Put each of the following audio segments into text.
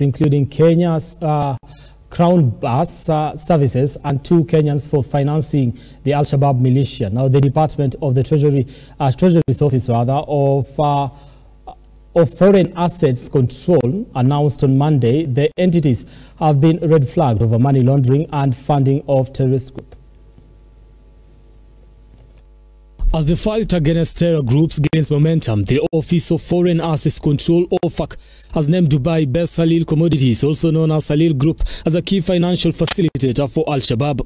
including Kenya's uh, Crown Bus uh, Services and two Kenyans for financing the Al-Shabaab militia. Now, the Department of the Treasury, uh, Treasury's Office rather, of uh, of Foreign Assets Control announced on Monday the entities have been red flagged over money laundering and funding of terrorist groups. As the fight against terror groups gains momentum, the Office of Foreign Assets Control, OFAC, has named Dubai Best Haleel Commodities, also known as Haleel Group, as a key financial facilitator for Al-Shabaab.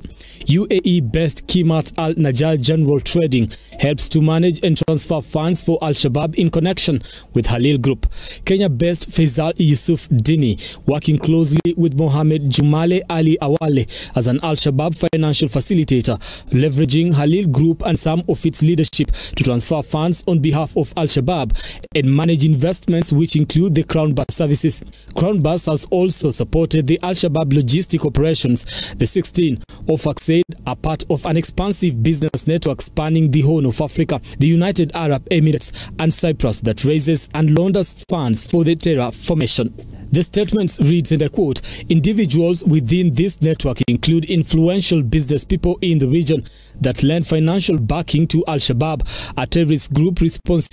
UAE Best Kimat Al Najjar General Trading helps to manage and transfer funds for Al-Shabaab in connection with Haleel Group. Kenya Best Faisal Yusuf Dini, working closely with Mohammed Jumale Ali Awale as an Al-Shabaab financial facilitator, leveraging Haleel Group and some of its leadership to transfer funds on behalf of Al-Shabaab and manage investments which include the Crown Bus services. Crown Bus has also supported the Al-Shabaab logistic operations. The 16 OFAC said are part of an expansive business network spanning the Horn of Africa, the United Arab Emirates and Cyprus that raises and launders funds for the terror formation. The statement reads, and I quote, individuals within this network include influential business people in the region that lend financial backing to Al-Shabaab, a terrorist group responsible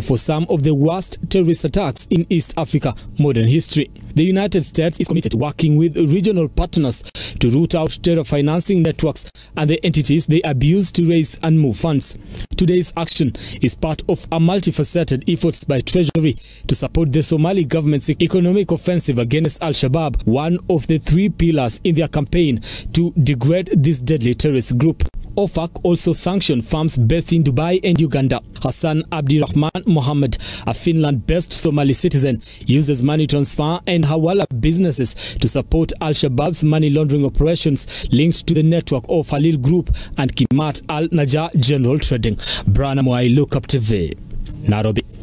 for some of the worst terrorist attacks in East Africa modern history. The United States is committed to working with regional partners to root out terror financing networks and the entities they abuse to raise and move funds. Today's action is part of a multifaceted efforts by Treasury to support the Somali government's economic offensive against Al-Shabaab, one of the three pillars in their campaign to degrade this deadly terrorist group. OFAC also sanctioned firms based in Dubai and Uganda. Hassan Abdirahman Mohammed, a Finland-based Somali citizen, uses money transfer and Hawala businesses to support Al-Shabaab's money laundering operations linked to the network of Halil Group and Kimat Al-Najjar General Trading. Branham Up TV, Nairobi.